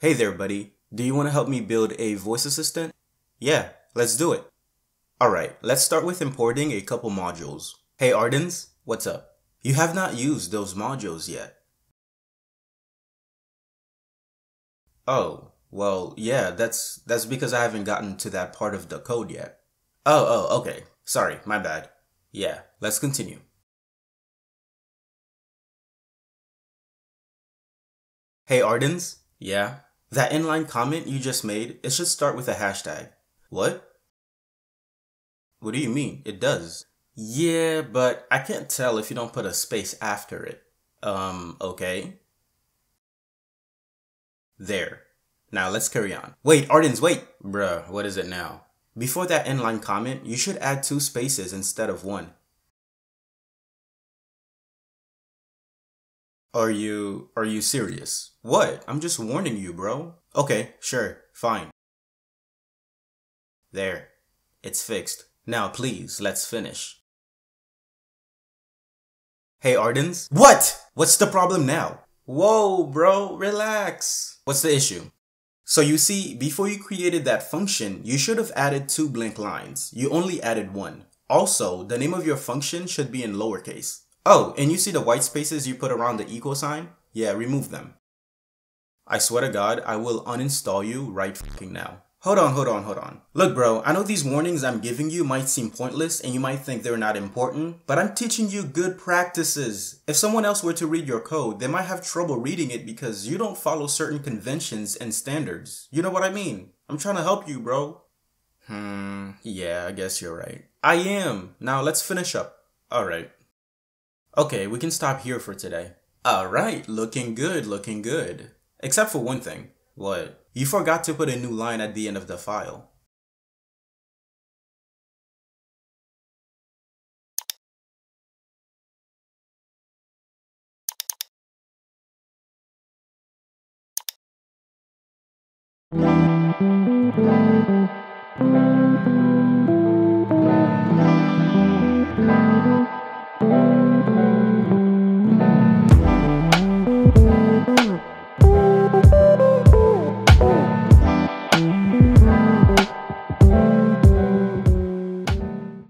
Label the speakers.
Speaker 1: Hey there, buddy. Do you want to help me build a voice assistant? Yeah, let's do it. Alright, let's start with importing a couple modules. Hey Ardens, what's up? You have not used those modules yet. Oh, well, yeah, that's that's because I haven't gotten to that part of the code yet. Oh, oh, okay. Sorry, my bad. Yeah, let's continue. Hey Ardens, yeah? That inline comment you just made, it should start with a hashtag. What? What do you mean? It does. Yeah, but I can't tell if you don't put a space after it. Um, okay. There. Now let's carry on. Wait, Ardens, wait! Bruh, what is it now? Before that inline comment, you should add two spaces instead of one. Are you, are you serious? What? I'm just warning you, bro. Okay, sure, fine. There. It's fixed. Now please, let's finish. Hey Ardens? What? What's the problem now? Whoa, bro, relax. What's the issue? So you see, before you created that function, you should have added two blank lines. You only added one. Also, the name of your function should be in lowercase. Oh, and you see the white spaces you put around the equal sign? Yeah, remove them. I swear to God, I will uninstall you right fucking now. Hold on, hold on, hold on. Look, bro, I know these warnings I'm giving you might seem pointless and you might think they're not important, but I'm teaching you good practices. If someone else were to read your code, they might have trouble reading it because you don't follow certain conventions and standards. You know what I mean? I'm trying to help you, bro. Hmm, yeah, I guess you're right. I am. Now let's finish up. Alright. Okay, we can stop here for today. Alright, looking good, looking good. Except for one thing. What? You forgot to put a new line at the end of the file.